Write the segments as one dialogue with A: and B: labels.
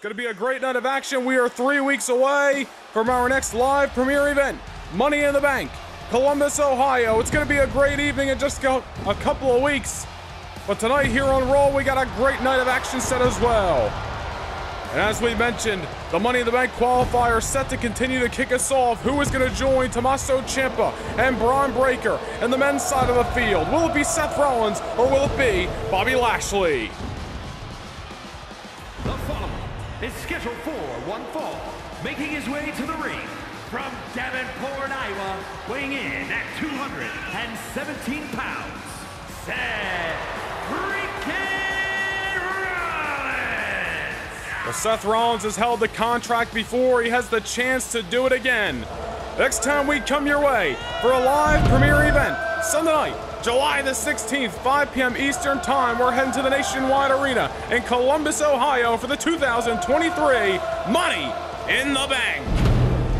A: It's going to be a great night of action. We are three weeks away from our next live premiere event, Money in the Bank, Columbus, Ohio. It's going to be a great evening in just a couple of weeks. But tonight here on Raw, we got a great night of action set as well. And as we mentioned, the Money in the Bank qualifier set to continue to kick us off. Who is going to join Tommaso Ciampa and Bron Breakker in the men's side of the field? Will it be Seth Rollins or will it be Bobby Lashley?
B: Is scheduled for one fall, making his way to the ring from Davenport, Iowa, weighing in at 217 pounds, Seth Rollins!
A: Well, Seth Rollins has held the contract before. He has the chance to do it again. Next time we come your way for a live premiere event, Sunday night, July the 16th, 5 p.m. Eastern Time, we're heading to the Nationwide Arena in Columbus, Ohio for the 2023 Money in the Bank.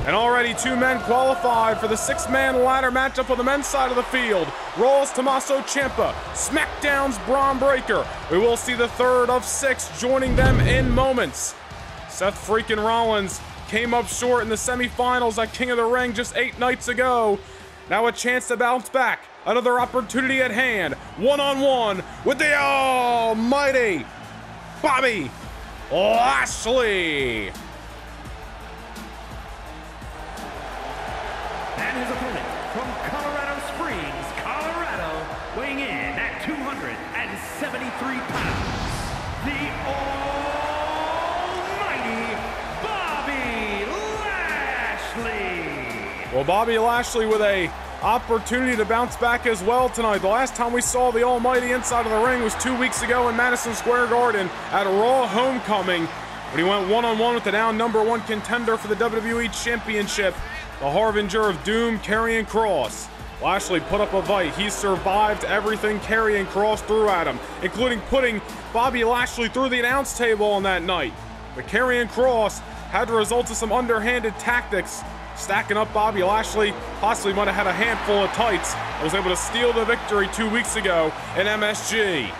A: And already two men qualified for the six-man ladder matchup on the men's side of the field. Raw's Tommaso Ciampa, SmackDown's Bron Breakker. We will see the third of six joining them in moments. Seth freaking Rollins came up short in the semifinals at King of the Ring just eight nights ago. Now a chance to bounce back. Another opportunity at hand. One on one with the almighty Bobby Lashley.
B: And his opponent from Colorado Springs, Colorado, weighing in at 273 pounds, the almighty Bobby Lashley.
A: Well, Bobby Lashley with a opportunity to bounce back as well tonight. The last time we saw the Almighty inside of the ring was two weeks ago in Madison Square Garden at a Raw Homecoming when he went one-on-one with the now number one contender for the WWE Championship, the Harbinger of Doom, Karrion Kross. Lashley put up a fight. He survived everything Karrion Kross threw at him, including putting Bobby Lashley through the announce table on that night. But Karrion Kross had to result to some underhanded tactics stacking up Bobby Lashley. Possibly might have had a handful of tights. I was able to steal the victory two weeks ago in MSG.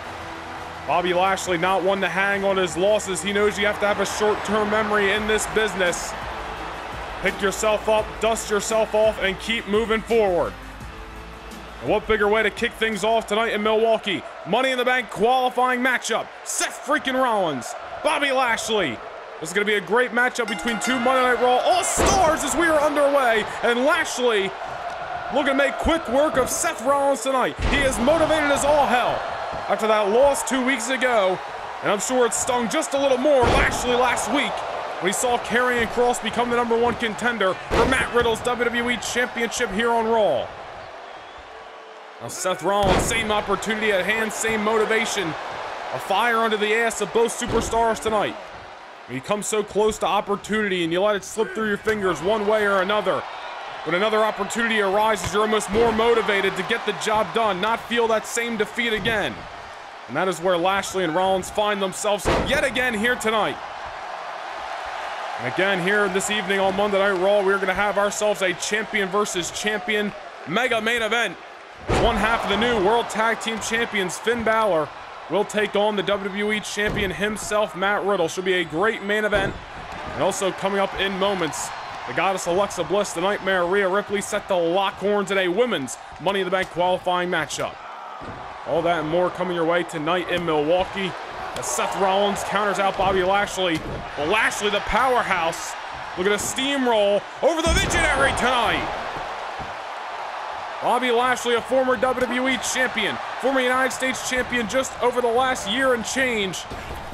A: Bobby Lashley not one to hang on his losses. He knows you have to have a short-term memory in this business. Pick yourself up, dust yourself off, and keep moving forward. And what bigger way to kick things off tonight in Milwaukee? Money in the Bank qualifying matchup. Seth freaking Rollins, Bobby Lashley, this is going to be a great matchup between two Monday Night Raw All-Stars as we are underway. And Lashley looking to make quick work of Seth Rollins tonight. He is motivated as all hell after that loss two weeks ago. And I'm sure it stung just a little more Lashley last week when he saw Karrion Kross become the number one contender for Matt Riddle's WWE Championship here on Raw. Now Seth Rollins, same opportunity at hand, same motivation. A fire under the ass of both superstars tonight. You come so close to opportunity and you let it slip through your fingers one way or another, when another opportunity arises, you're almost more motivated to get the job done, not feel that same defeat again. And that is where Lashley and Rollins find themselves yet again here tonight. And again, here this evening on Monday Night Raw, we're going to have ourselves a champion versus champion mega main event. One half of the new World Tag Team Champions, Finn Balor, will take on the WWE Champion himself, Matt Riddle. Should be a great main event. And also coming up in moments, the goddess Alexa Bliss, the Nightmare Rhea Ripley, set to lock horns in a women's Money in the Bank qualifying matchup. All that and more coming your way tonight in Milwaukee. As Seth Rollins counters out Bobby Lashley. Well, Lashley, the powerhouse, looking to steamroll over the Visionary tonight. Bobby Lashley, a former WWE champion, former United States champion just over the last year and change.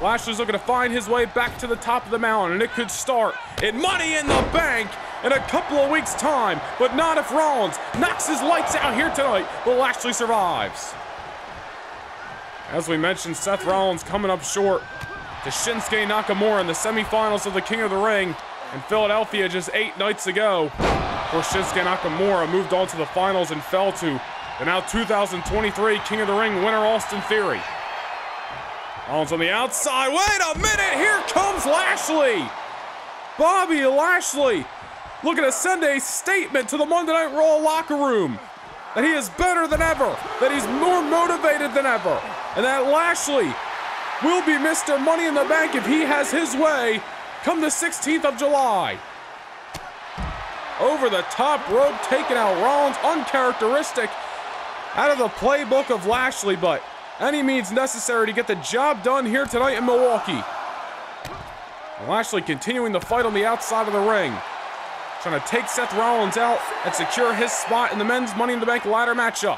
A: Lashley's looking to find his way back to the top of the mountain, and it could start in Money in the Bank in a couple of weeks' time, but not if Rollins knocks his lights out here tonight, but Lashley survives. As we mentioned, Seth Rollins coming up short to Shinsuke Nakamura in the semifinals of the King of the Ring in Philadelphia just eight nights ago. Course, Shinsuke Nakamura moved on to the finals and fell to the now 2023 King of the Ring winner, Austin Theory. Rollins on the outside. Wait a minute! Here comes Lashley! Bobby Lashley looking to send a statement to the Monday Night Raw locker room that he is better than ever, that he's more motivated than ever, and that Lashley will be Mr. Money in the Bank if he has his way come the 16th of July. Over the top rope, taking out Rollins, uncharacteristic, out of the playbook of Lashley, but any means necessary to get the job done here tonight in Milwaukee. Lashley continuing the fight on the outside of the ring. Trying to take Seth Rollins out and secure his spot in the men's Money in the Bank ladder matchup.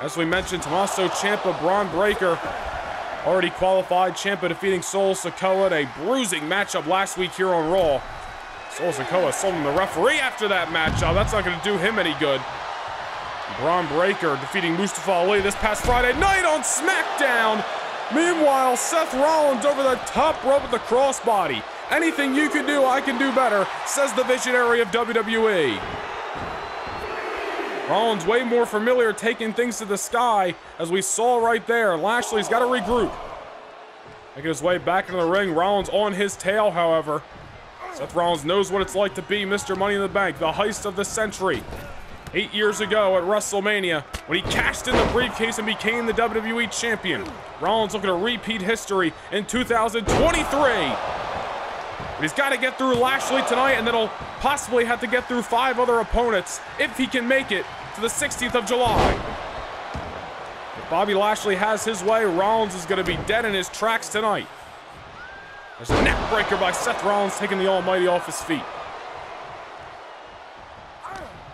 A: As we mentioned, Tommaso Ciampa, Bron Breakker already qualified. Ciampa defeating Solo Sikoa in a bruising matchup last week here on Raw. Sold him the referee after that matchup. Uh, that's not going to do him any good. Bron Breakker defeating Mustafa Ali this past Friday night on SmackDown. Meanwhile, Seth Rollins over the top rope with the crossbody. Anything you can do, I can do better, says the visionary of WWE. Rollins way more familiar taking things to the sky, as we saw right there. Lashley's got to regroup. Making his way back into the ring. Rollins on his tail, however. Seth Rollins knows what it's like to be Mr. Money in the Bank, the heist of the century. Eight years ago at WrestleMania, when he cashed in the briefcase and became the WWE Champion. Rollins looking to repeat history in 2023. But he's got to get through Lashley tonight, and then he'll possibly have to get through five other opponents if he can make it to the 16th of July. If Bobby Lashley has his way, Rollins is going to be dead in his tracks tonight. There's a neck breaker by Seth Rollins taking the Almighty off his feet.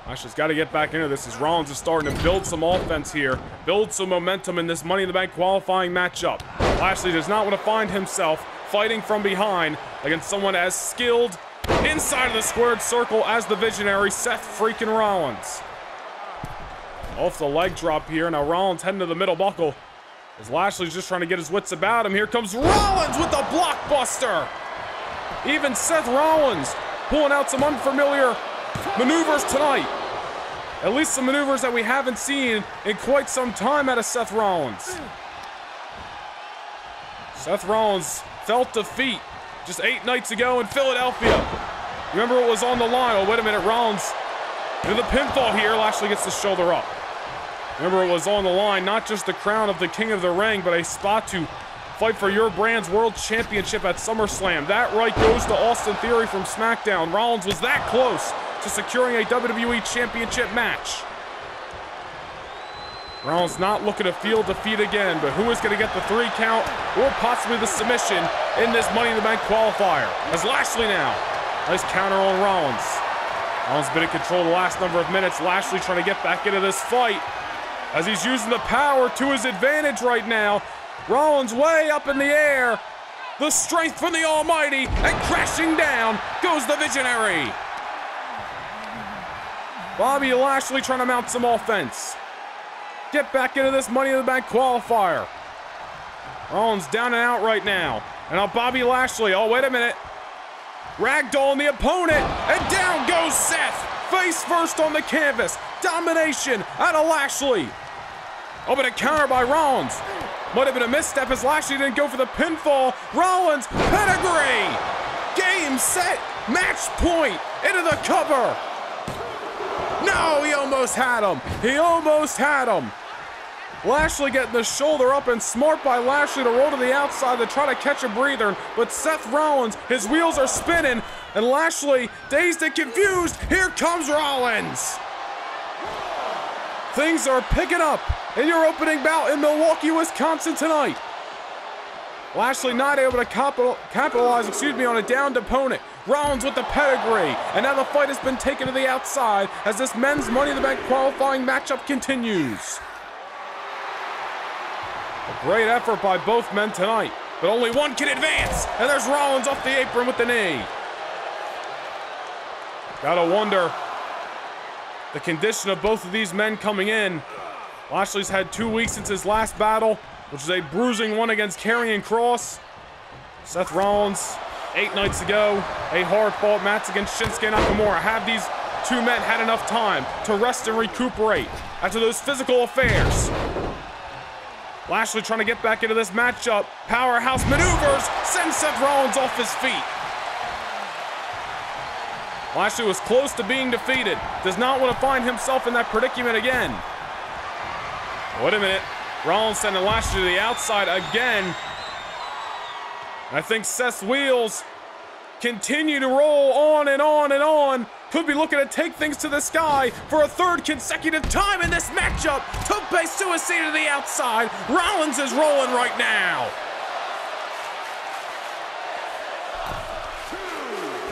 A: Lashley's got to get back into this as Rollins is starting to build some offense here, build some momentum in this Money in the Bank qualifying matchup. Lashley does not want to find himself fighting from behind against someone as skilled inside of the squared circle as the visionary Seth freaking Rollins. Off the leg drop here. Now Rollins heading to the middle buckle. As Lashley's just trying to get his wits about him. Here comes Rollins with the blockbuster. Even Seth Rollins pulling out some unfamiliar maneuvers tonight. At least some maneuvers that we haven't seen in quite some time out of Seth Rollins. Seth Rollins felt defeat just eight nights ago in Philadelphia. Remember what was on the line? Oh, wait a minute, Rollins. Into the pinfall here. Lashley gets the shoulder up. Remember, it was on the line, not just the crown of the King of the Ring, but a spot to fight for your brand's world championship at SummerSlam. That right goes to Austin Theory from SmackDown. Rollins was that close to securing a WWE Championship match. Rollins not looking to feel defeat again, but who is going to get the three count or possibly the submission in this Money in the Bank qualifier? As Lashley now. Nice counter on Rollins. Rollins been in control the last number of minutes. Lashley trying to get back into this fight as he's using the power to his advantage right now. Rollins way up in the air. The strength from the Almighty, and crashing down goes the Visionary. Bobby Lashley trying to mount some offense. Get back into this Money in the Bank qualifier. Rollins down and out right now. And now Bobby Lashley. Oh, wait a minute. Ragdoll the opponent. And down goes Seth. Face first on the canvas. Domination out of Lashley. Oh, but a counter by Rollins. Might have been a misstep as Lashley didn't go for the pinfall. Rollins, pedigree. Game, set, match point. Into the cover. No, he almost had him. He almost had him. Lashley getting the shoulder up and smart by Lashley to roll to the outside to try to catch a breather. But Seth Rollins, his wheels are spinning, and Lashley, dazed and confused, here comes Rollins. Things are picking up in your opening bout in Milwaukee, Wisconsin tonight. Lashley not able to capital, capitalize, excuse me, on a downed opponent. Rollins with the pedigree. And now the fight has been taken to the outside as this men's Money in the Bank qualifying matchup continues. A great effort by both men tonight, but only one can advance. And there's Rollins off the apron with the knee. Gotta wonder the condition of both of these men coming in. Lashley's had two weeks since his last battle, which is a bruising one against Karrion Kross. Seth Rollins eight nights ago, a hard-fought match against Shinsuke Nakamura. Have these two men had enough time to rest and recuperate after those physical affairs? Lashley trying to get back into this matchup. Powerhouse maneuvers send Seth Rollins off his feet. Lashley was close to being defeated. Does not want to find himself in that predicament again. Wait a minute. Rollins sending Lashley to the outside again. I think Seth's wheels continue to roll on and on and on. Could be looking to take things to the sky for a third consecutive time in this matchup. Tope Suicida to the outside. Rollins is rolling right now.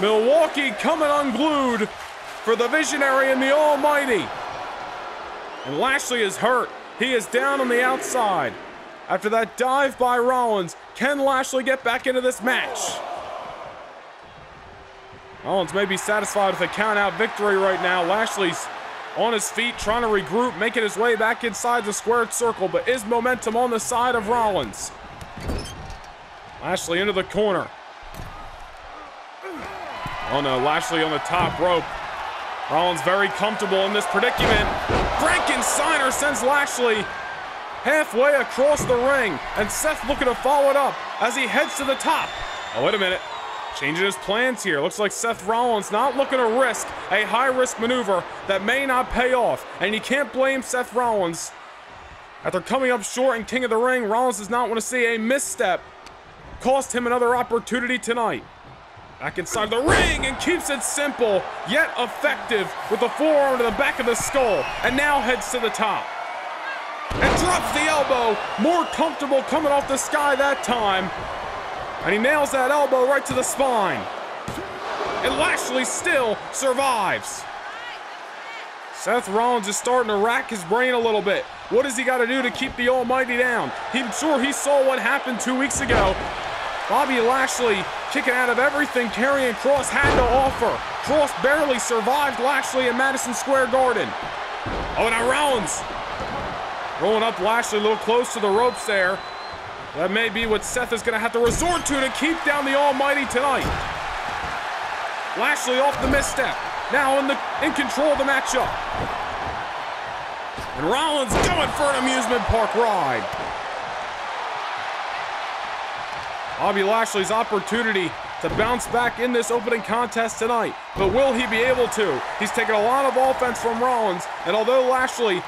A: Milwaukee coming unglued for the Visionary and the Almighty. And Lashley is hurt. He is down on the outside. After that dive by Rollins, can Lashley get back into this match? Rollins may be satisfied with a count-out victory right now. Lashley's on his feet, trying to regroup, making his way back inside the squared circle, but is momentum on the side of Rollins. Lashley into the corner. Oh no, Lashley on the top rope. Rollins very comfortable in this predicament. Frankensteiner sends Lashley halfway across the ring, and Seth looking to follow it up as he heads to the top. Oh, wait a minute. Changing his plans here. Looks like Seth Rollins not looking to risk a high-risk maneuver that may not pay off, and you can't blame Seth Rollins. After coming up short in King of the Ring, Rollins does not want to see a misstep cost him another opportunity tonight. Back inside the ring and keeps it simple, yet effective with the forearm to the back of the skull, and now heads to the top. And drops the elbow, more comfortable coming off the sky that time. And he nails that elbow right to the spine. And Lashley still survives. Seth Rollins is starting to rack his brain a little bit. What does he got to do to keep the Almighty down? I'm sure he saw what happened two weeks ago. Bobby Lashley kicking out of everything Karrion Kross had to offer. Kross barely survived Lashley in Madison Square Garden. Oh, now Rollins rolling up Lashley a little close to the ropes there. That may be what Seth is going to have to resort to to keep down the Almighty tonight. Lashley off the misstep. Now in the in control of the matchup. And Rollins going for an amusement park ride. Bobby Lashley's opportunity to bounce back in this opening contest tonight. But will he be able to? He's taken a lot of offense from Rollins, and although Lashley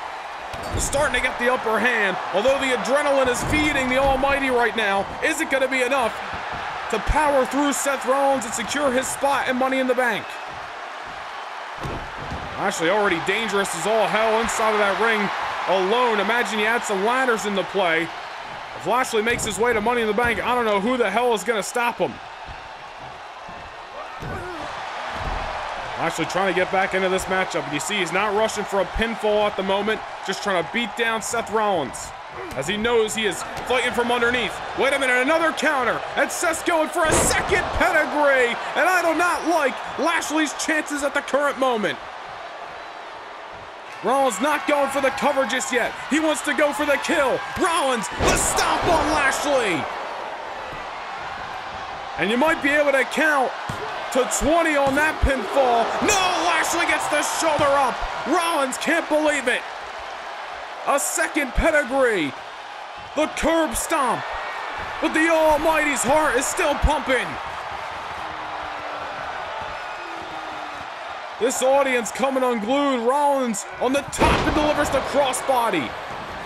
A: is starting to get the upper hand, although the adrenaline is feeding the Almighty right now, is it going to be enough to power through Seth Rollins and secure his spot and Money in the Bank? Lashley already dangerous as all hell inside of that ring alone. Imagine you add some ladders into play. If Lashley makes his way to Money in the Bank, I don't know who the hell is going to stop him. Lashley trying to get back into this matchup. And you see he's not rushing for a pinfall at the moment, just trying to beat down Seth Rollins. As he knows he is fighting from underneath. Wait a minute, another counter. And Seth's going for a second pedigree. And I do not like Lashley's chances at the current moment. Rollins not going for the cover just yet. He wants to go for the kill. Rollins, the stomp on Lashley. And you might be able to count to 20 on that pinfall. No, Lashley gets the shoulder up. Rollins can't believe it. A second pedigree. The curb stomp. But the Almighty's heart is still pumping. This audience coming unglued. Rollins on the top and delivers the crossbody.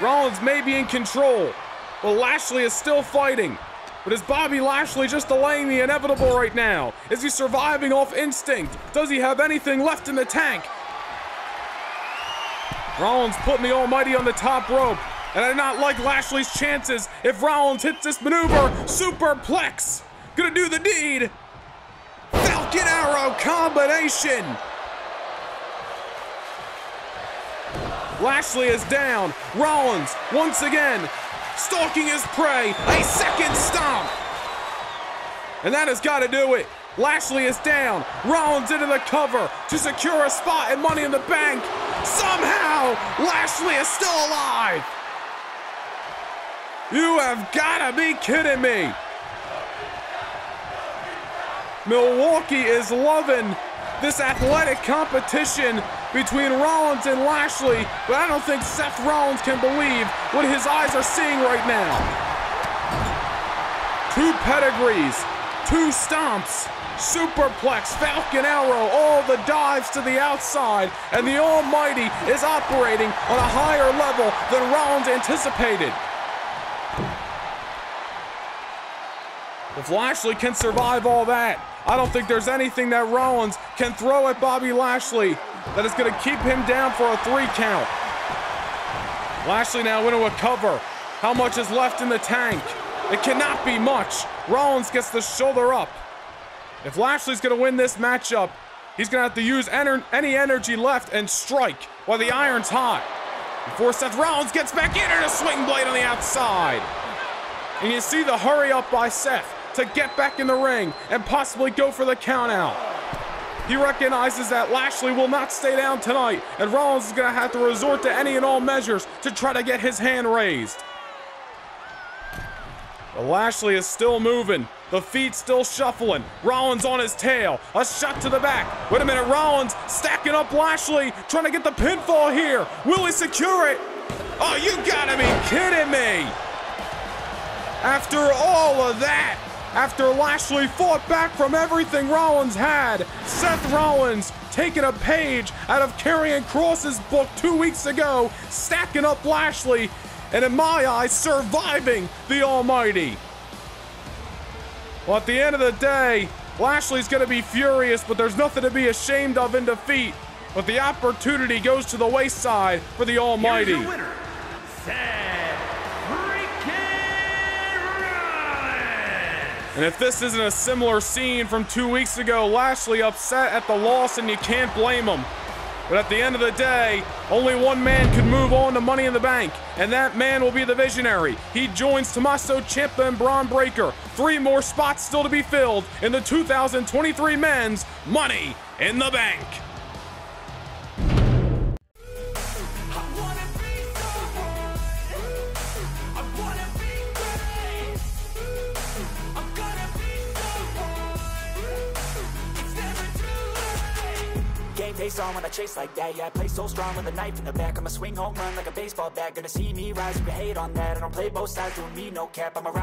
A: Rollins may be in control, but Lashley is still fighting. But is Bobby Lashley just delaying the inevitable right now? Is he surviving off instinct? Does he have anything left in the tank? Rollins putting the Almighty on the top rope. And I do not like Lashley's chances if Rollins hits this maneuver. Superplex. Gonna do the deed. Falcon Arrow combination. Lashley is down. Rollins, once again, stalking his prey. A second stomp. And that has got to do it. Lashley is down. Rollins into the cover to secure a spot and Money in the Bank. Somehow, Lashley is still alive. You have got to be kidding me. Milwaukee is loving this athletic competition between Rollins and Lashley, but I don't think Seth Rollins can believe what his eyes are seeing right now. Two pedigrees, two stomps, superplex, falcon arrow, all the dives to the outside, and the Almighty is operating on a higher level than Rollins anticipated. If Lashley can survive all that, I don't think there's anything that Rollins can throw at Bobby Lashley that is going to keep him down for a three count. Lashley now into a cover. How much is left in the tank? It cannot be much. Rollins gets the shoulder up. If Lashley's going to win this matchup, he's going to have to use ener any energy left and strike while the iron's hot. Before Seth Rollins gets back in and a swing blade on the outside. And you see the hurry up by Seth to get back in the ring and possibly go for the countout. He recognizes that Lashley will not stay down tonight, and Rollins is going to have to resort to any and all measures to try to get his hand raised. But Lashley is still moving. The feet still shuffling. Rollins on his tail. A shot to the back. Wait a minute, Rollins stacking up Lashley, trying to get the pinfall here. Will he secure it? Oh, you gotta be kidding me! After all of that, after Lashley fought back from everything Rollins had, Seth Rollins taking a page out of Karrion Kross's book two weeks ago, stacking up Lashley and in my eyes, surviving the Almighty. Well, at the end of the day, Lashley's going to be furious, but there's nothing to be ashamed of in defeat. But the opportunity goes to the wayside for the Almighty. And if this isn't a similar scene from two weeks ago, Lashley upset at the loss, and you can't blame him. But at the end of the day, only one man could move on to Money in the Bank, and that man will be the visionary. He joins Tommaso Ciampa and Bron Breakker. Three more spots still to be filled in the 2023 Men's Money in the Bank.
C: Face on when I chase like that. Yeah, I play so strong with a knife in the back. I'ma swing home run like a baseball bat. Gonna see me rise, you can hate on that. I don't play both sides, doing me no cap. I'm a ride